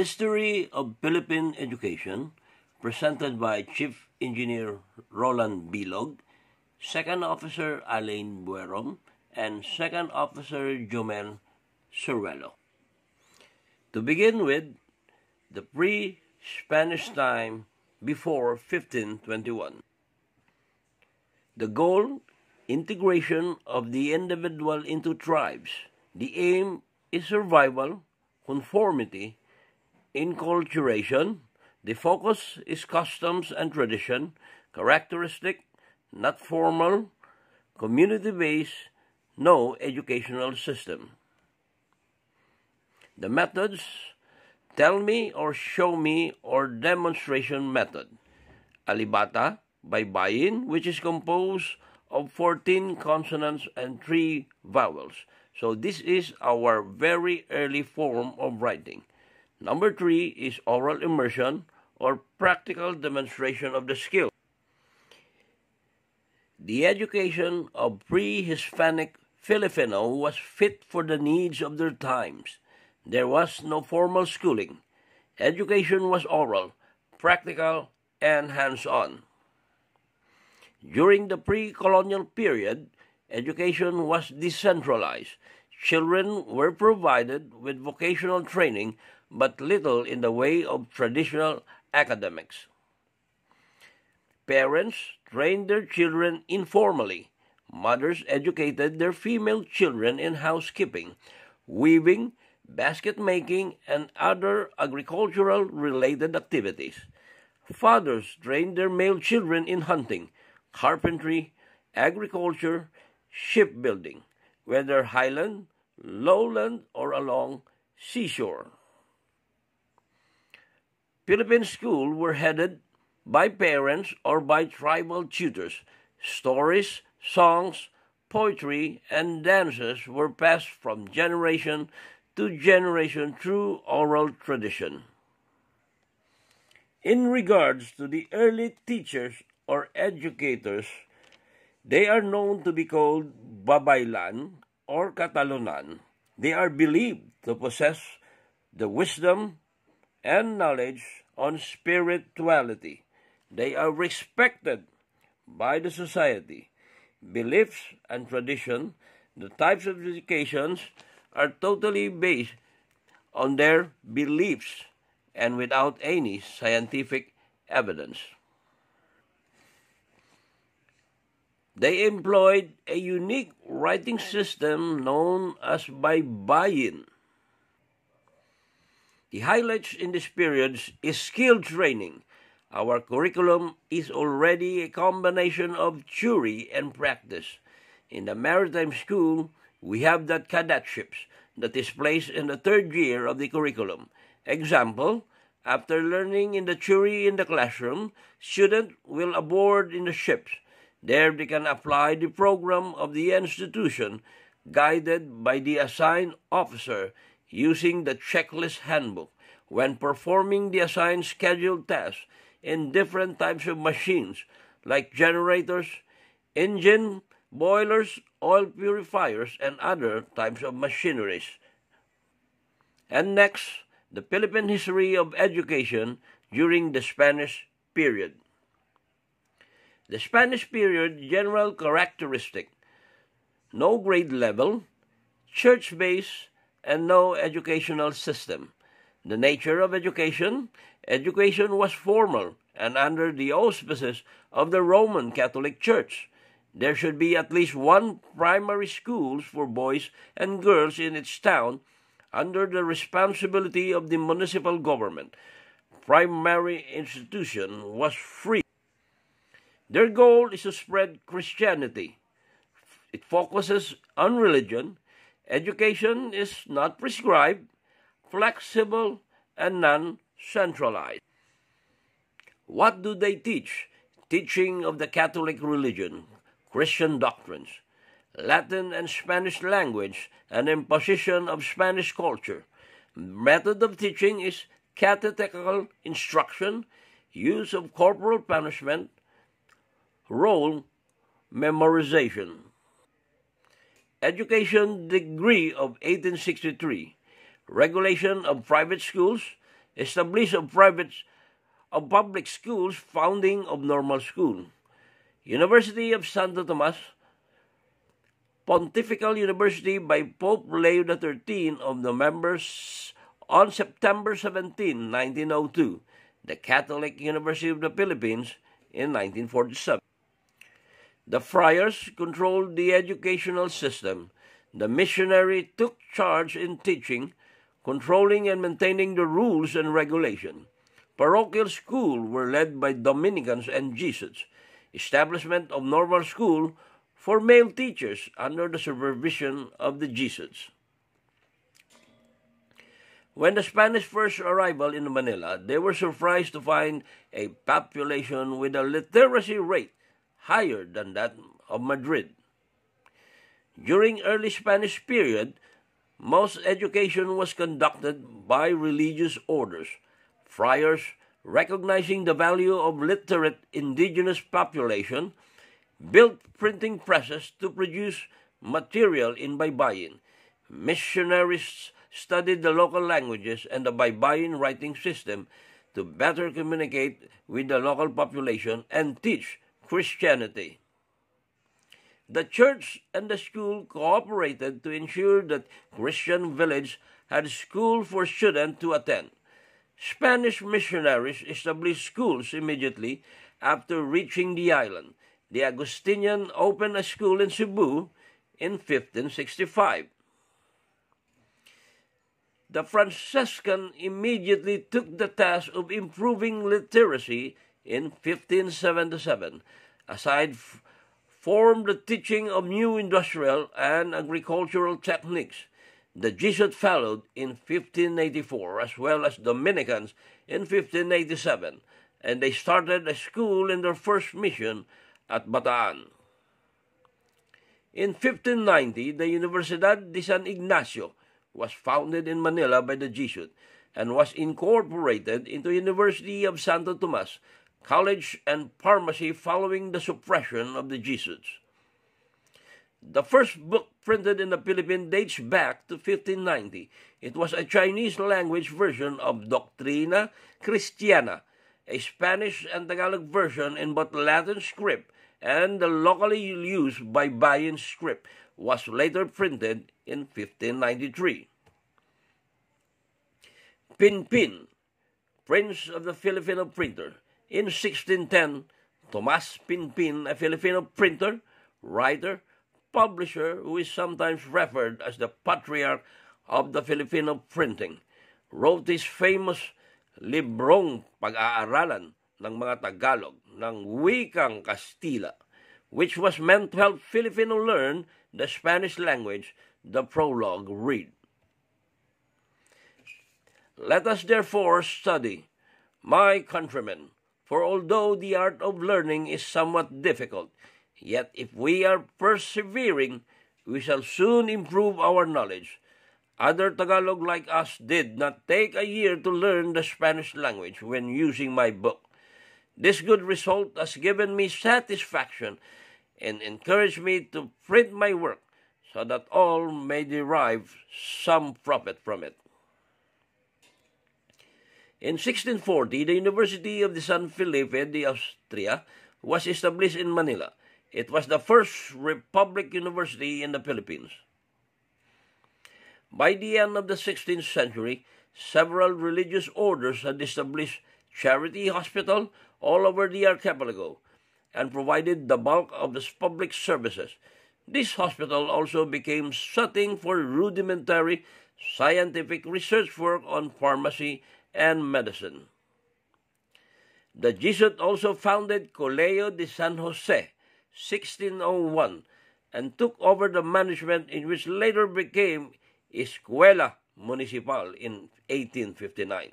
History of Philippine Education, presented by Chief Engineer Roland Bilog, Second Officer Alain Buerom, and Second Officer Jomel Cervelo. To begin with, the pre-Spanish time before 1521. The goal, integration of the individual into tribes. The aim is survival, conformity, inculturation. The focus is customs and tradition, characteristic, not formal, community-based, no educational system. The methods, tell me or show me or demonstration method. Alibata, Baybayin, which is composed of 14 consonants and 3 vowels. So this is our very early form of writing. Number 3 is oral immersion or practical demonstration of the skill. The education of pre-Hispanic Filipino was fit for the needs of their times. There was no formal schooling. Education was oral, practical, and hands-on. During the pre-colonial period, education was decentralized. Children were provided with vocational training, but little in the way of traditional academics. Parents trained their children informally. Mothers educated their female children in housekeeping, weaving, basket making, and other agricultural related activities. Fathers trained their male children in hunting, carpentry, agriculture, shipbuilding, whether highland, lowland, or along seashore. Philippine schools were headed by parents or by tribal tutors. Stories, songs, poetry, and dances were passed from generation to generation through oral tradition. In regards to the early teachers or educators, they are known to be called Babaylan or Catalonan. They are believed to possess the wisdom and knowledge on spirituality. They are respected by the society. Beliefs and tradition, the types of educations are totally based on their beliefs and without any scientific evidence. They employed a unique writing system known as Baybayin. The highlights in this period is skill training. Our curriculum is already a combination of theory and practice. In the maritime school, we have that cadetships that is placed in the third year of the curriculum. Example, after learning in the theory in the classroom, student will aboard in the ships. There they can apply the program of the institution guided by the assigned officer using the checklist handbook when performing the assigned scheduled tasks in different types of machines like generators, engine, boilers, oil purifiers, and other types of machineries. And next, the Philippine history of education during the Spanish period. The Spanish period general characteristic no grade level, church base, and no educational system. The nature of education education was formal and under the auspices of the Roman Catholic Church. There should be at least one primary school for boys and girls in its town under the responsibility of the municipal government. Primary institution was free. Their goal is to spread Christianity. It focuses on religion. Education is not prescribed, flexible, and non-centralized. What do they teach? Teaching of the Catholic religion, Christian doctrines, Latin and Spanish language, and imposition of Spanish culture. Method of teaching is catechetical instruction, use of corporal punishment, roll memorization. Education Degree of 1863, Regulation of Private Schools, establish of private of public schools, founding of normal school. University of Santo Tomas, Pontifical University by Pope Leo XIII of the members on September 17, 1902, the Catholic University of the Philippines in 1947. The friars controlled the educational system. The missionary took charge in teaching, controlling and maintaining the rules and regulation. Parochial school were led by Dominicans and Jesuits. Establishment of normal school for male teachers under the supervision of the Jesuits. When the Spanish first arrived in Manila, they were surprised to find a population with a literacy rate higher than that of Madrid. During early Spanish period, most education was conducted by religious orders. Friars, recognizing the value of literate indigenous population, built printing presses to produce material in Baybayin. Missionaries studied the local languages and the Baybayin writing system to better communicate with the local population and teach Christianity. The church and the school cooperated to ensure that Christian village had school for students to attend. Spanish missionaries established schools immediately after reaching the island. The Augustinian opened a school in Cebu in 1565. The Franciscan immediately took the task of improving literacy in 1577. Aside formed the teaching of new industrial and agricultural techniques. The Jesuits followed in 1584, as well as Dominicans in 1587, and they started a school in their first mission at Bataan. In 1590, the Universidad de San Ignacio was founded in Manila by the Jesuit and was incorporated into University of Santo Tomas College and Pharmacy following the suppression of the Jesuits. The first book printed in the Philippines dates back to 1590. It was a Chinese language version of Doctrina Christiana, a Spanish and Tagalog version in both Latin script and the locally used Baybayin script was later printed in 1593. Pinpin, Prince of the Filipino Printer. In 1610, Tomas Pinpin, a Filipino printer, writer, publisher who is sometimes referred as the patriarch of the Filipino printing, wrote his famous librong pag-aaralan ng mga Tagalog ng wikang Kastila, which was meant to help Filipino learn the Spanish language, the prologue read. Let us therefore study, my countrymen, for although the art of learning is somewhat difficult, yet if we are persevering, we shall soon improve our knowledge. Other Tagalog like us did not take a year to learn the Spanish language when using my book. This good result has given me satisfaction and encouraged me to print my work so that all may derive some profit from it. In 1640, the University of the San Felipe de Austria was established in Manila. It was the first republic university in the Philippines. By the end of the 16th century, several religious orders had established charity hospital all over the archipelago and provided the bulk of the public services. This hospital also became setting for rudimentary scientific research work on pharmacy and medicine. The Jesuit also founded Colegio de San Jose, 1601, and took over the management in which later became Escuela Municipal in 1859.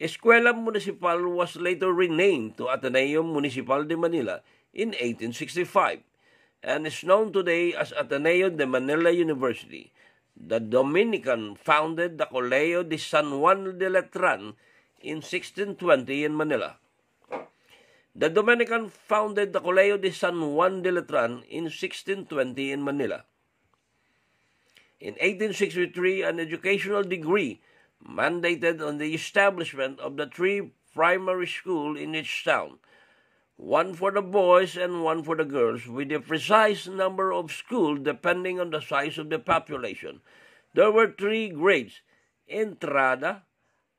Escuela Municipal was later renamed to Ateneo Municipal de Manila in 1865 and is known today as Ateneo de Manila University. The Dominican founded the Colegio de San Juan de Letran in 1620 in Manila. The Dominican founded the Colegio de San Juan de Letran in 1620 in Manila. In 1863, an educational degree mandated on the establishment of the three primary school in each town, one for the boys and one for the girls, with a precise number of schools depending on the size of the population. There were three grades, entrada,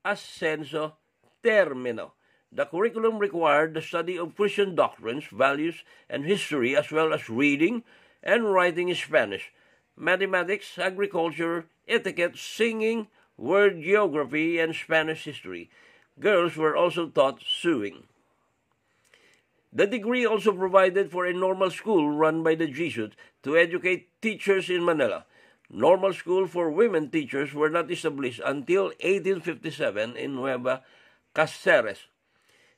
ascenso, termino. The curriculum required the study of Christian doctrines, values, and history, as well as reading and writing in Spanish, mathematics, agriculture, etiquette, singing, word geography, and Spanish history. Girls were also taught sewing. The degree also provided for a normal school run by the Jesuits to educate teachers in Manila. Normal school for women teachers were not established until 1857 in Nueva Cáceres.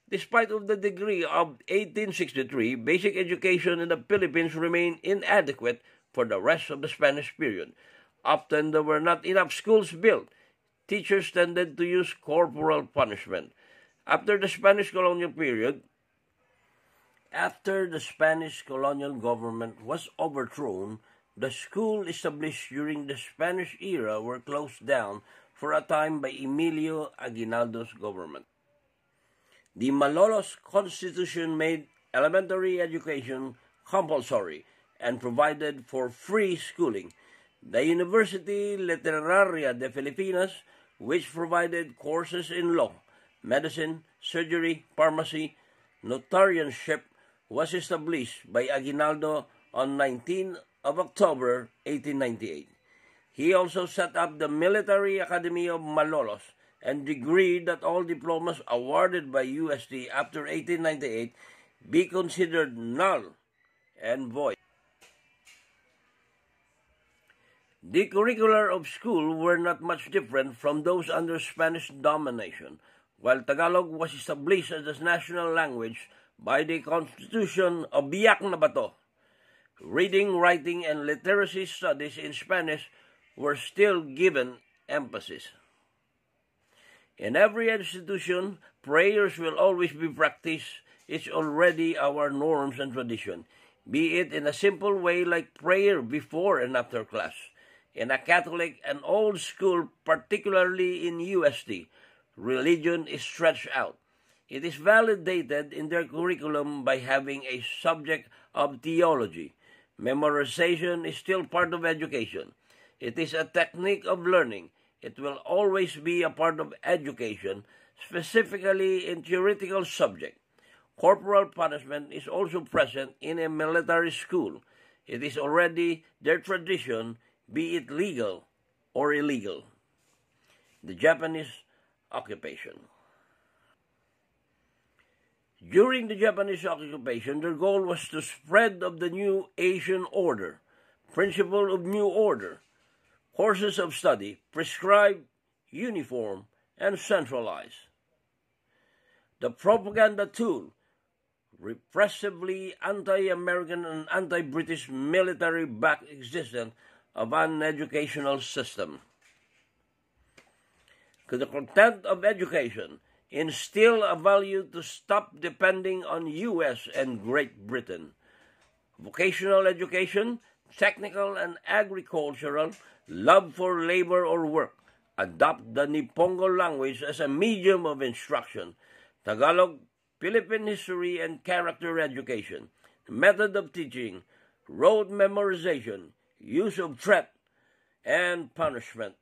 Despite of the degree of 1863, basic education in the Philippines remained inadequate for the rest of the Spanish period. Often there were not enough schools built. Teachers tended to use corporal punishment. After the Spanish colonial period, after the Spanish colonial government was overthrown, the school established during the Spanish era were closed down for a time by Emilio Aguinaldo's government. The Malolos Constitution made elementary education compulsory and provided for free schooling. The University Literaria de Filipinas, which provided courses in law, medicine, surgery, pharmacy, notarianship, was established by Aguinaldo on 19 of October 1898. He also set up the Military Academy of Malolos and decreed that all diplomas awarded by UST after 1898 be considered null and void. The curricula of school were not much different from those under Spanish domination, while Tagalog was established as a national language by the Constitution of Biak na Bato. Reading, writing, and literacy studies in Spanish were still given emphasis. In every institution, prayers will always be practiced. It's already our norms and tradition, be it in a simple way like prayer before and after class. In a Catholic and old school, particularly in UST, religion is stretched out. It is validated in their curriculum by having a subject of theology. Memorization is still part of education. It is a technique of learning. It will always be a part of education, specifically in theoretical subject. Corporal punishment is also present in a military school. It is already their tradition, be it legal or illegal. The Japanese occupation. During the Japanese occupation, their goal was to spread of the new Asian order, principle of new order, courses of study, prescribed, uniform, and centralized. The propaganda tool, repressively anti-American and anti-British military back existence of an educational system. The content of education instill a value to stop depending on U.S. and Great Britain. Vocational education, technical and agricultural, love for labor or work, adopt the Nippongo language as a medium of instruction, Tagalog, Philippine history and character education, method of teaching, rote memorization, use of threat and punishment.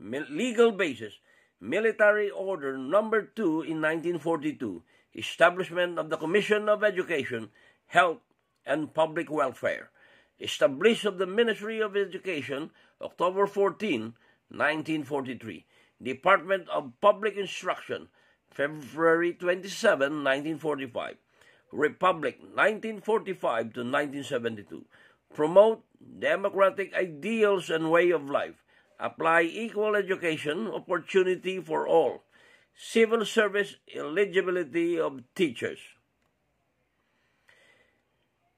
Legal basis, Military Order Number 2 in 1942, establishment of the Commission of Education, Health, and Public Welfare, established of the Ministry of Education, October 14, 1943, Department of Public Instruction, February 27, 1945, Republic 1945 to 1972, promote democratic ideals and way of life, apply equal education opportunity for all, civil service eligibility of teachers.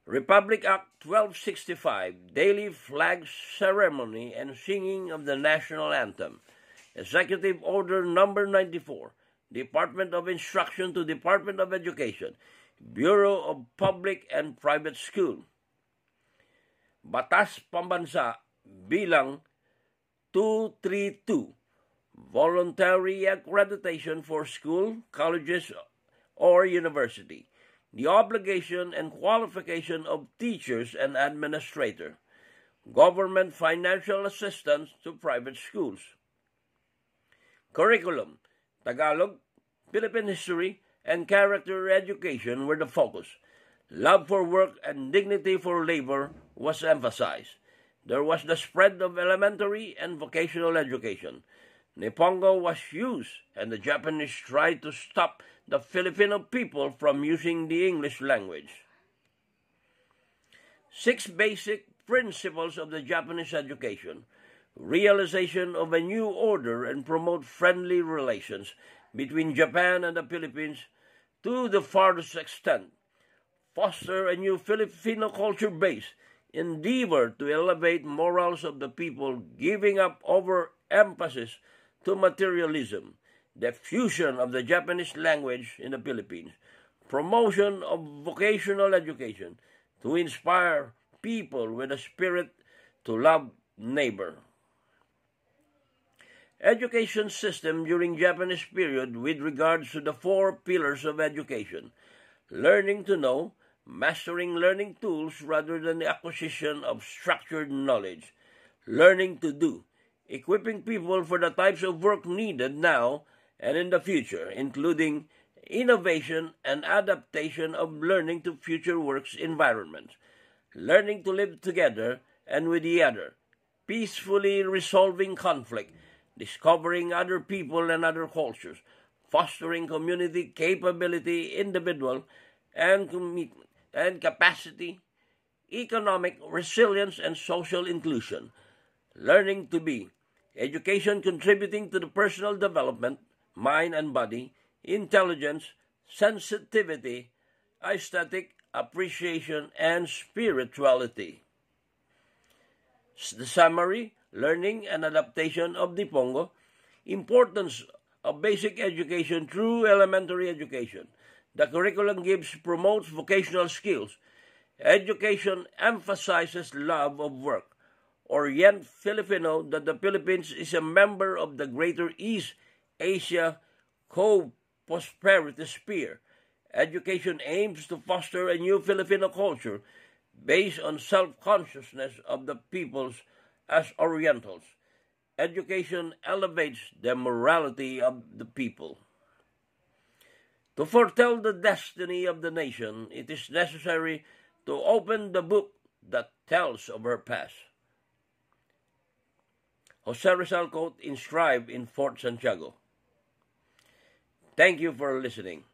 Republic Act 1265, daily flag ceremony and singing of the national anthem. Executive Order Number 94, Department of Instruction to Department of Education, Bureau of Public and Private School. Batas Pambansa bilang 232 voluntary accreditation for school, colleges, or university, the obligation and qualification of teachers and administrators, government financial assistance to private schools. Curriculum Tagalog, Philippine history, and character education were the focus. Love for work and dignity for labor was emphasized. There was the spread of elementary and vocational education. Nippongo was used, and the Japanese tried to stop the Filipino people from using the English language. Six basic principles of the Japanese education realization of a new order and promote friendly relations between Japan and the Philippines to the farthest extent, foster a new Filipino culture base, endeavor to elevate morals of the people, giving up overemphasis to materialism, the fusion of the Japanese language in the Philippines, promotion of vocational education to inspire people with a spirit to love neighbor. Education system during Japanese period with regards to the four pillars of education. Learning to know, mastering learning tools rather than the acquisition of structured knowledge. Learning to do, equipping people for the types of work needed now and in the future, including innovation and adaptation of learning to future works environments, learning to live together and with the other, peacefully resolving conflict, discovering other people and other cultures, fostering community capability, individual and commitment and capacity, economic resilience and social inclusion, learning to be, education contributing to the personal development, mind and body, intelligence, sensitivity, aesthetic appreciation, and spirituality. The summary, learning and adaptation of Nippongo, importance of basic education through elementary education. The curriculum gives promotes vocational skills. Education emphasizes love of work. Orient Filipino that the Philippines is a member of the Greater East Asia Co-Prosperity Sphere. Education aims to foster a new Filipino culture based on self-consciousness of the peoples as Orientals. Education elevates the morality of the people. To foretell the destiny of the nation, it is necessary to open the book that tells of her past. Jose Rizal quote inscribed in Fort Santiago. Thank you for listening.